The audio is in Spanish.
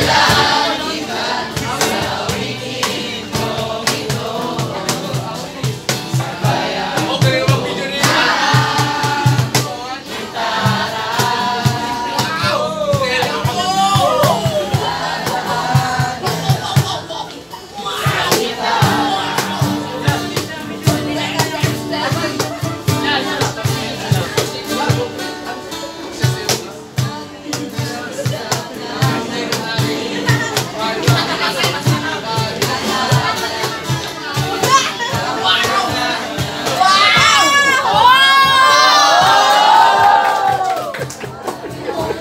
bailar.